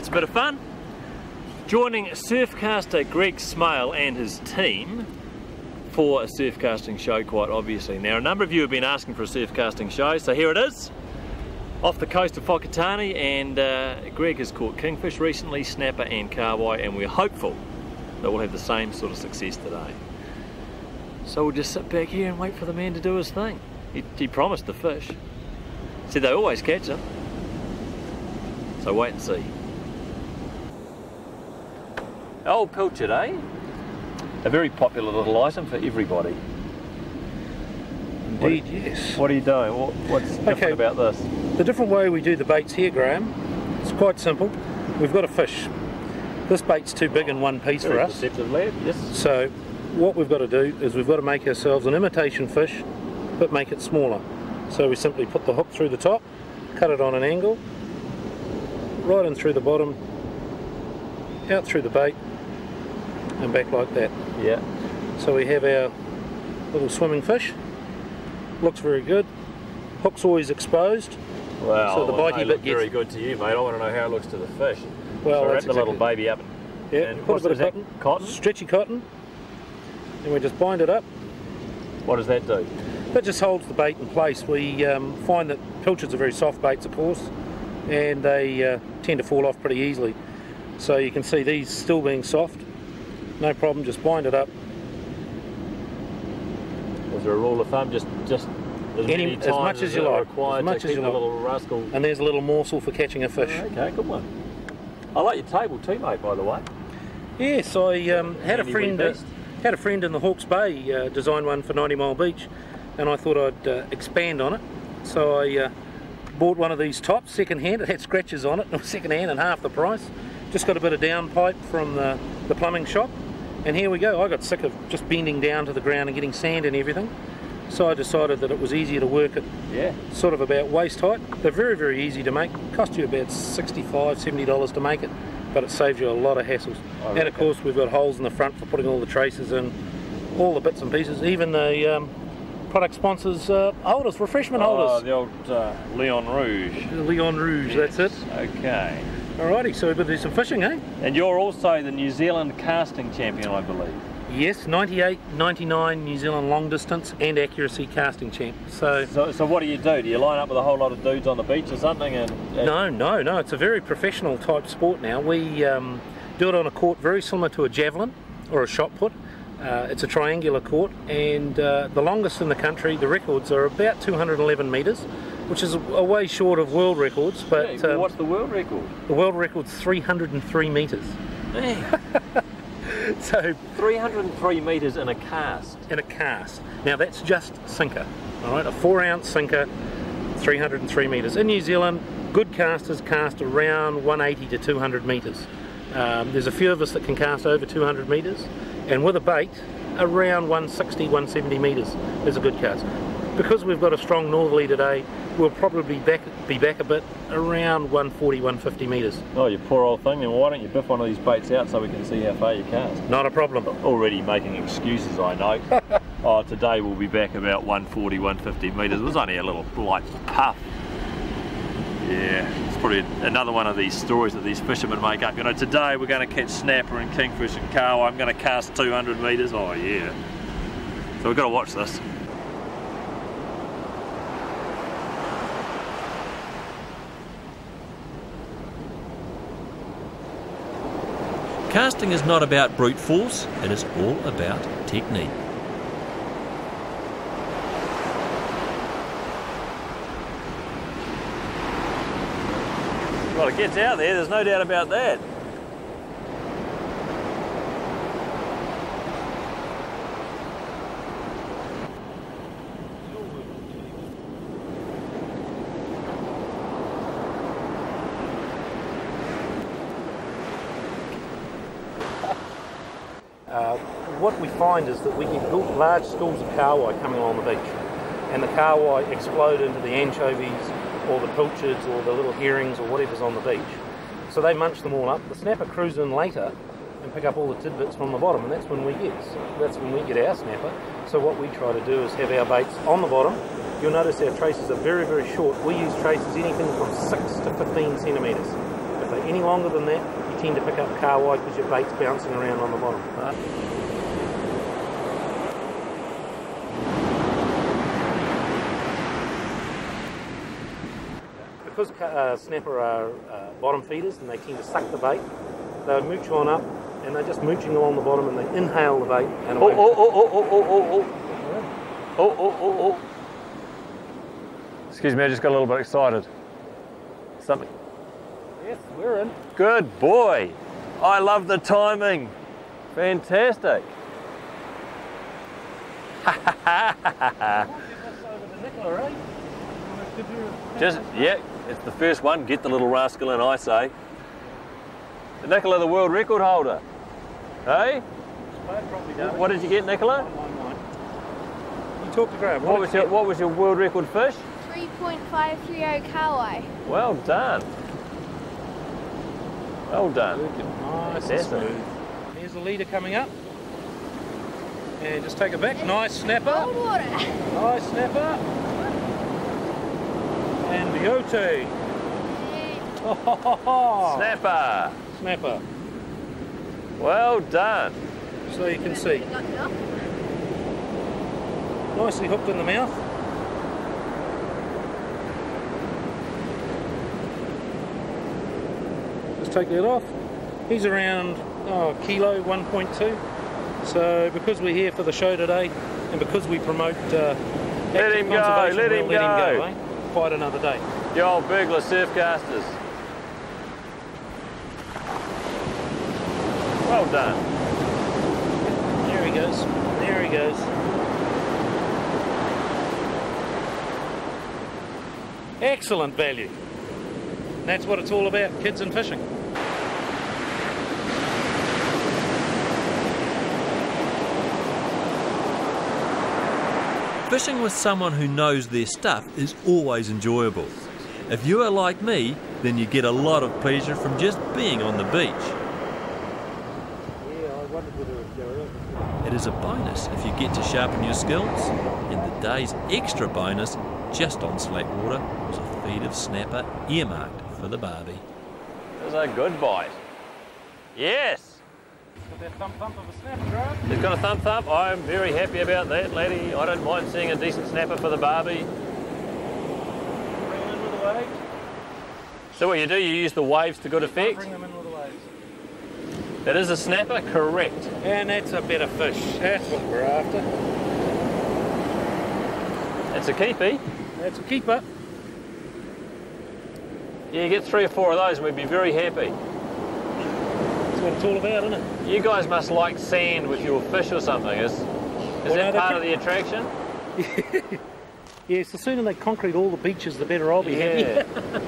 That's a bit of fun. Joining surfcaster Greg Smeal and his team for a surfcasting show quite obviously. Now a number of you have been asking for a surfcasting show so here it is off the coast of Whakatane and uh, Greg has caught kingfish recently, snapper and kahawai and we're hopeful that we'll have the same sort of success today. So we'll just sit back here and wait for the man to do his thing. He, he promised the fish. Said they always catch them. So wait and see. Old pilchard, eh? A very popular little item for everybody. Indeed, yes. What are you doing? What, what's different Okay. about this? The different way we do the baits here, Graeme, it's quite simple. We've got a fish. This bait's too big in one piece for Very us. perceptive lad, yes. So what we've got to do is we've got to make ourselves an imitation fish, but make it smaller. So we simply put the hook through the top, cut it on an angle, right in through the bottom, out through the bait, and back like that. Yeah. So we have our little swimming fish. Looks very good. Hook's always exposed. Wow. So the well, bitey bit gets- very good to you, mate. I want to know how it looks to the fish. Well, so wrap the little baby up. Yeah, and put a bit of cotton, Cotton? stretchy cotton, and we just bind it up. What does that do? That just holds the bait in place. We um, find that pilchards are very soft baits, of course, and they uh, tend to fall off pretty easily. So you can see these still being soft. No problem, just wind it up. Is there a rule of thumb? Just, just as Any- as much as you like, as much as you like. little rascal. And there's a little morsel for catching a fish. Okay, good one. I like your table too, mate. By the way. Yes, I um, had a friend. Uh, had a friend in the Hawke's Bay uh, design one for 90 Mile Beach, and I thought I'd uh, expand on it. So I uh, bought one of these tops second hand. It had scratches on it. It was second hand and half the price. Just got a bit of downpipe from the, the plumbing shop, and here we go. I got sick of just bending down to the ground and getting sand and everything. So I decided that it was easier to work at Yeah. sort of about waist height. They're very, very easy to make. Cost you about 65 $70 to make it, but it saves you a lot of hassles. I And of course, we've got holes in the front for putting all the traces in, all the bits and pieces, even the um, product sponsors uh, holders, refreshment holders. Oh, holders. the old uh, Leon Rouge. Leon Rouge, that's it. Okay. Alrighty, so we better do some fishing, eh? And you're also the New Zealand casting champion, I believe. Yes, 98, 99 New Zealand long distance and accuracy casting champ. So, So, so what do you do? Do you line up with a whole lot of dudes on the beach or something? And, and No, no, no. It's a very professional type sport now. We um, do it on a court very similar to a javelin or a shot put. Uh, it's a triangular court, and uh, the longest in the country, the records are about 211 metres, which is a, way short of world records. But Yeah, um, what's the world record? the world record's 303 metres. So 303 metres in a cast. in a cast. Now that's just sinker. All right, a four ounce sinker, 303 metres. In New Zealand, good casters cast around 180 to 200 metres. Um, there's a few of us that can cast over 200 metres, and with a bait, around 160, 170 metres is a good cast. Because we've got a strong northerly today, we'll probably back, be back a bit around 140, 150 metres. Oh, you poor old thing. Then why don't you biff one of these baits out so we can see how far you cast? Not a problem. Already making excuses, I know. oh, today we'll be back about 140, 150 metres. It was only a little light puff. Yeah, it's probably another one of these stories that these fishermen make up. You know, today we're going to catch snapper and kingfish and carl. I'm going to cast 200 metres. Oh, yeah. So we've got to watch this. Casting is not about brute force, it is all about technique. Well, it gets out there, there's no doubt about that. Uh, what we find is that we get built large schools of kahawai coming along the beach, and the kahawai explode into the anchovies or the pilchards or the little herrings or whatever's on the beach. So they munch them all up. The snapper cruise in later and pick up all the tidbits from the bottom, and that's when we get that's when we get our snapper. So what we try to do is have our baits on the bottom. You'll notice our traces are very very short. We use traces anything from six to 15 centimetres. So any longer than that, you tend to pick up kahawai because your bait's bouncing around on the bottom. Because uh, snapper are uh, bottom feeders and they tend to suck the bait, they mooch on up and they're just mooching along the bottom and they inhale the bait and Oh, away. oh, oh, oh, oh, oh, oh, oh. Oh, oh, oh, oh. Excuse me, I just got a little bit excited. Something. Yes, we're in. Good boy. I love the timing. Fantastic. Just, yeah, it's the first one. Get the little rascal in, I say. The Nicola, the world record holder. Hey? What did you get, Nicola? You talk to Graeme. What was your, what was your world record fish? 3.530 kahawai. Well done. Well done. Nice and smooth. Here's the leader coming up. And just take it back. Nice snapper. Cold water. Nice snapper. And Beauty. Oh, Snapper. snapper. Well done. So you can see. Nicely hooked in the mouth. Just take that off. He's around oh, kilo 1.2. So because we're here for the show today, and because we promote uh, Let him go, let we'll him let him go. go. Eh? Quite another day. The old burglar surfcasters. Well done. There he goes. There he goes. Excellent value. That's what it's all about, kids and fishing. Fishing with someone who knows their stuff is always enjoyable. If you are like me, then you get a lot of pleasure from just being on the beach. Yeah, I wondered whether it would go It is a bonus if you get to sharpen your skills, and the day's extra bonus just on slack water was a feed of snapper earmarked for the Barbie. That was a good bite. Yes. Got that thump thump of a snap, right? He's got a thump thump. I'm very happy about that, laddie. I don't mind seeing a decent snapper for the Barbie. Bring them in with the waves. So what you do, you use the waves to good effect. Bring them in with the waves. That is a snapper, correct. And that's a better fish. That's what we're after. It's a keepy. That's a keeper. Yeah, you get three or four of those and we'd be very happy. That's what it's all about, isn't it? You guys must like sand with your fish or something. Is, is Well, that no, part of the attraction? Yes, the sooner they concrete all the beaches, the better I'll be. Yeah.